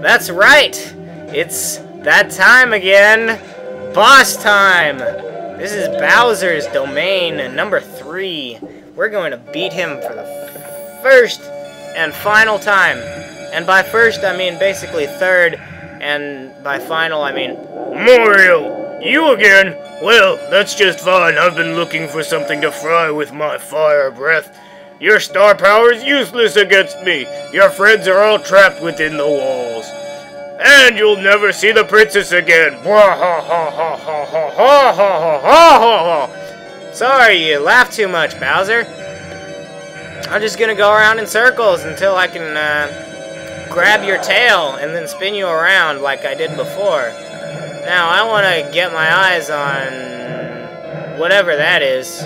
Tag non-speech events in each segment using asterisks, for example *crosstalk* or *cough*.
That's right! It's that time again! Boss time! This is Bowser's domain, number three. We're going to beat him for the first and final time. And by first, I mean basically third, and by final, I mean... Mario! You again? Well, that's just fine. I've been looking for something to fry with my fire breath. Your star power is useless against me. Your friends are all trapped within the walls. And you'll never see the princess again. Sorry, you laughed too much, Bowser. I'm just gonna go around in circles until I can uh, grab your tail and then spin you around like I did before. Now, I want to get my eyes on whatever that is.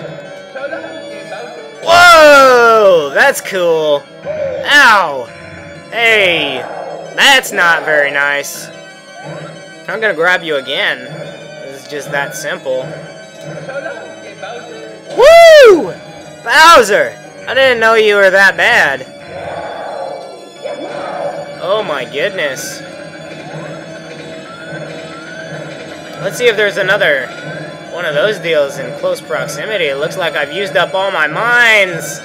Whoa! That's cool. Ow! Hey! That's not very nice. I'm gonna grab you again. It's just that simple. Woo! Bowser! I didn't know you were that bad. Oh my goodness. Let's see if there's another one of those deals in close proximity. It looks like I've used up all my mines.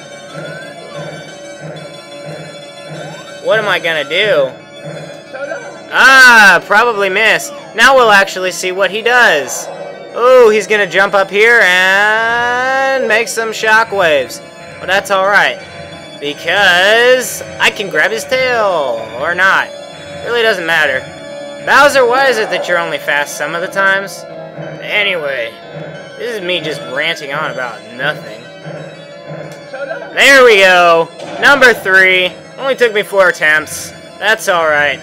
What am I gonna do? Ah, probably miss. Now we'll actually see what he does. Oh, he's gonna jump up here and make some shockwaves. Well, that's alright. Because I can grab his tail. Or not. Really doesn't matter. Bowser, why is it that you're only fast some of the times? Anyway, this is me just ranting on about nothing. There we go! Number three. Only took me four attempts. That's alright.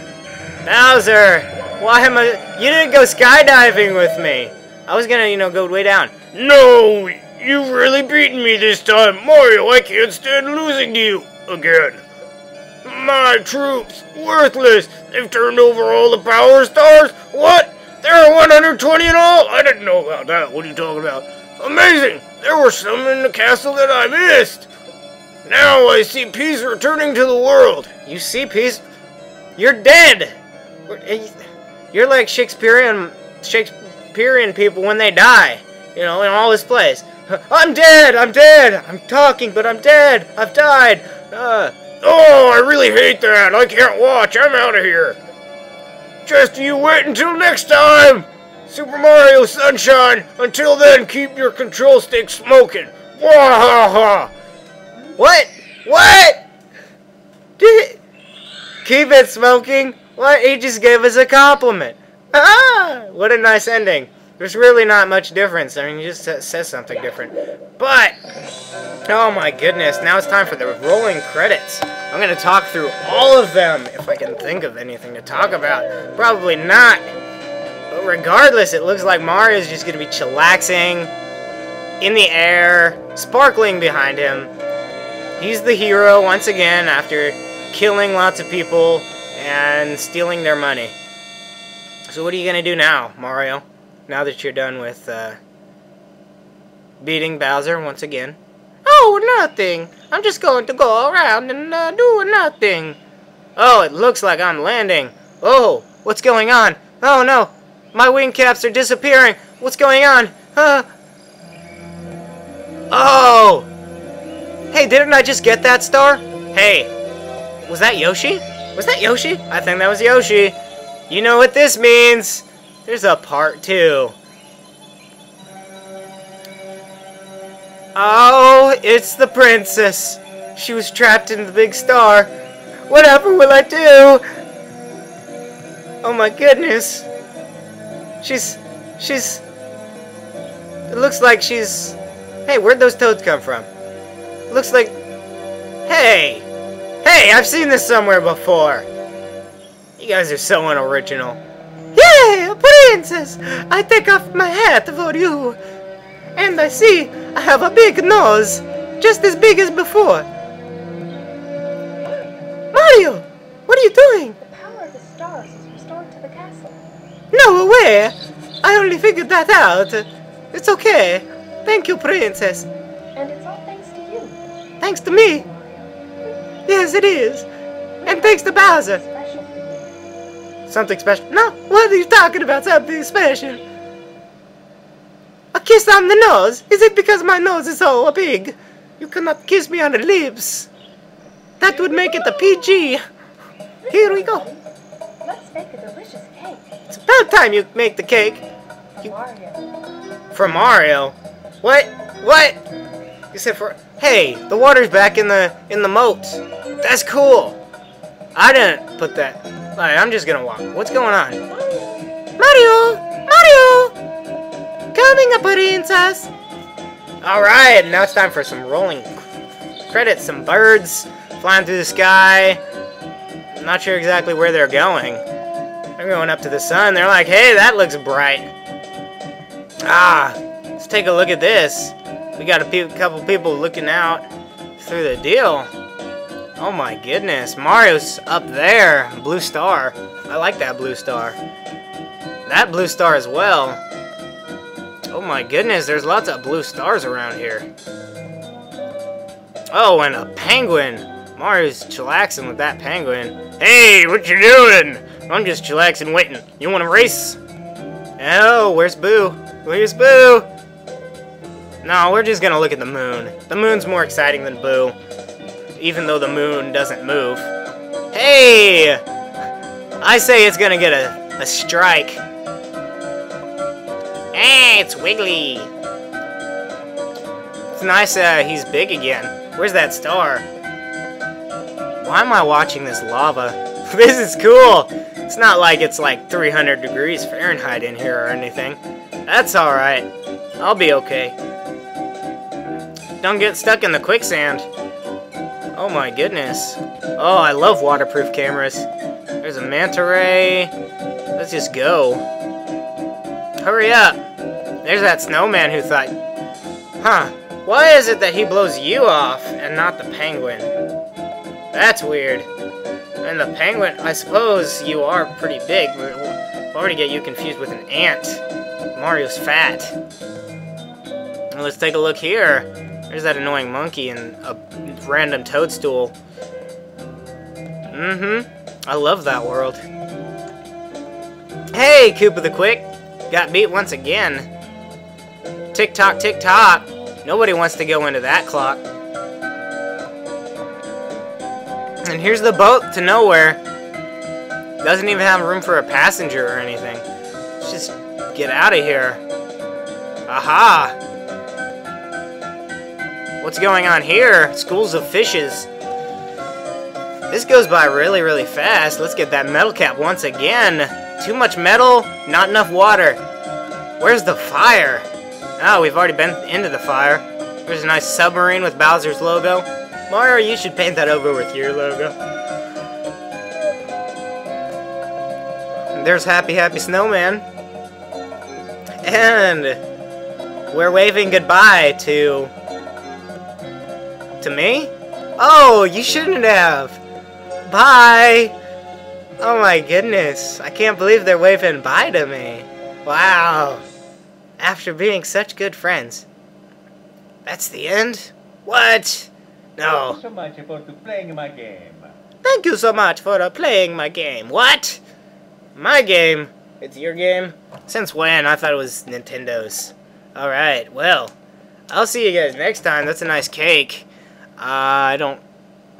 Bowser! Why am I... You didn't go skydiving with me! I was gonna, you know, go way down. No! You've really beaten me this time! Mario, I can't stand losing to you! Again. My troops! Worthless! They've turned over all the power stars! What? There are 120 in all? I didn't know about that. What are you talking about? Amazing! There were some in the castle that I missed! Now I see peace returning to the world! You see peace? You're dead! Eh, you're like Shakespearean Shakespearean people when they die. You know, in all this place. *laughs* I'm dead! I'm dead! I'm talking, but I'm dead! I've died! Uh, oh, I really hate that! I can't watch! I'm out of here! Just you wait until next time! Super Mario Sunshine! Until then, keep your control stick smoking! Wahaha! What? What? Did Keep it smoking? What? He just gave us a compliment. Ah! What a nice ending. There's really not much difference. I mean, he just says something different. But, oh my goodness, now it's time for the rolling credits. I'm going to talk through all of them, if I can think of anything to talk about. Probably not. Regardless, it looks like Mario's just going to be chillaxing in the air, sparkling behind him. He's the hero once again after killing lots of people and stealing their money. So what are you going to do now, Mario? now that you're done with uh, beating Bowser once again. Oh, nothing. I'm just going to go around and uh, do nothing. Oh, it looks like I'm landing. Oh, what's going on? Oh, no. My wing caps are disappearing. What's going on? Huh? oh! Hey, didn't I just get that star? Hey, was that Yoshi? Was that Yoshi? I think that was Yoshi. You know what this means. There's a part two. Oh, it's the princess. She was trapped in the big star. Whatever will I do? Oh my goodness. She's... She's... It looks like she's... Hey, where'd those toads come from? looks like... Hey! Hey, I've seen this somewhere before. You guys are so unoriginal. Yay, princess! I take off my hat for you. And I see I have a big nose, just as big as before. Mario, what are you doing? The power of the stars No way! I only figured that out. It's okay. Thank you, princess. And it's all thanks to you. Thanks to me? Yes, it is. And thanks to Bowser. Something special? No, what are you talking about? Something special? A kiss on the nose? Is it because my nose is so big? You cannot kiss me on the lips. That would make it a PG. Here we go. Let's make a delicious cake. It's about time you make the cake. You... Mario. For Mario. What? What? You said for Hey, the water's back in the in the moat. That's cool. I didn't put that. Alright, I'm just gonna walk. What's going on? Mario! Mario! Coming up, princess! Alright, now it's time for some rolling credits. Some birds flying through the sky. I'm not sure exactly where they're going. They're going up to the sun. They're like, hey, that looks bright. Ah, let's take a look at this. We got a pe couple people looking out through the deal. Oh my goodness, Mario's up there. Blue star. I like that blue star. That blue star as well. Oh my goodness, there's lots of blue stars around here. Oh, and a penguin. Mario's chillaxing with that penguin. Hey, what you doing? I'm just chillaxing waiting. You want to race? Oh, where's Boo? Where's Boo? No, we're just gonna look at the moon. The moon's more exciting than Boo. Even though the moon doesn't move. Hey! I say it's gonna get a, a strike. Hey, it's Wiggly. It's nice uh, he's big again. Where's that star? Why am I watching this lava? *laughs* this is cool! It's not like it's like 300 degrees Fahrenheit in here or anything. That's alright. I'll be okay. Don't get stuck in the quicksand. Oh my goodness. Oh, I love waterproof cameras. There's a manta ray. Let's just go. Hurry up. There's that snowman who thought, huh, why is it that he blows you off and not the penguin? That's weird. And the penguin, I suppose you are pretty big. Why to get you confused with an ant? Mario's fat. Well, let's take a look here. There's that annoying monkey and a random toadstool. Mm-hmm. I love that world. Hey, Koopa the Quick! Got beat once again. Tick-tock, tick-tock. Nobody wants to go into that clock. And here's the boat to nowhere. Doesn't even have room for a passenger or anything. Let's just get out of here. Aha! What's going on here? Schools of fishes. This goes by really, really fast. Let's get that metal cap once again. Too much metal, not enough water. Where's the fire? Oh, we've already been into the fire. There's a nice submarine with Bowser's logo. Mario, you should paint that over with your logo. There's Happy Happy Snowman. And we're waving goodbye to... To me? Oh, you shouldn't have. Bye. Oh my goodness. I can't believe they're waving bye to me. Wow. After being such good friends. That's the end? What? No. so much for playing my game. Thank you so much for uh, playing my game. What? My game? It's your game? Since when? I thought it was Nintendo's. Alright, well. I'll see you guys next time. That's a nice cake. Uh, I don't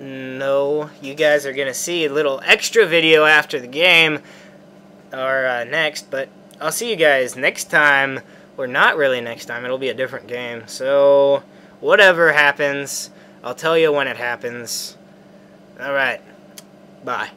know. You guys are going to see a little extra video after the game. Or uh, next. But I'll see you guys next time. Or not really next time. It'll be a different game. So, whatever happens. I'll tell you when it happens. Alright. Bye.